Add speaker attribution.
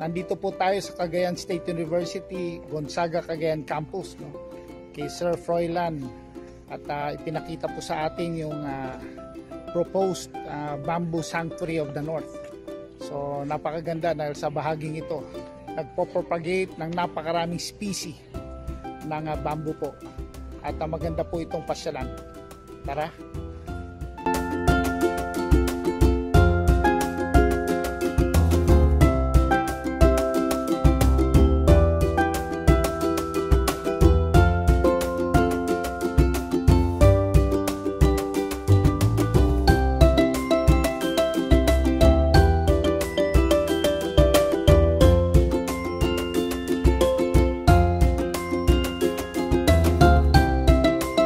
Speaker 1: nandito po tayo sa Cagayan State University, Gonzaga Cagayan Campus, no? kay Sir Froilan. At ah, ipinakita po sa atin yung ah, proposed ah, Bamboo Sanctuary of the North. So napakaganda dahil sa bahaging ito, nagpo-propagate ng napakaraming species ng ah, bamboo po. At ah, maganda po itong pasyalan. Tara!